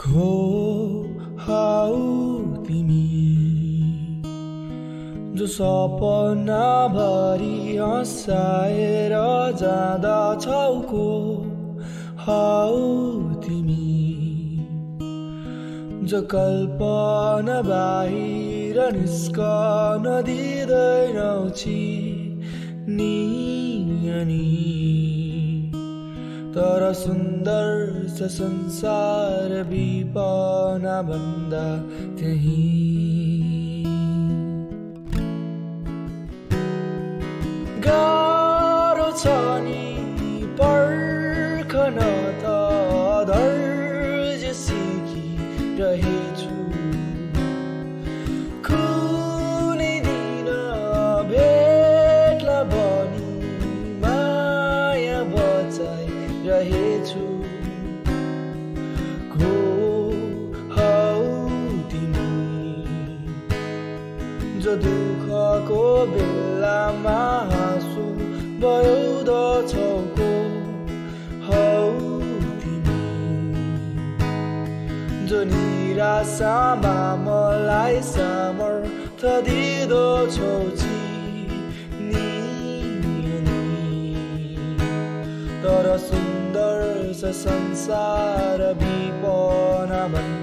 खो how तिमी। जो सपना भरि हँसाएर जाँदछौ को? हाउ तिमी। जो कल्पना बाहिर निस्कन दिँदैनौ नि तर सुन्दर छ संसार विपना भन्दा त्यही। गाह्रो छ नि पर्खन त धैर्य सिकिरहेछु बचाइरहेछु को हौ तिमी? जो दुःखको बेलामा हाँसु बयाउँदछौ को हौ तिमी? जो निराशामा मलाई सामर्थ दिँदछौ तर सुन्दर छ संसार विपना भन्दा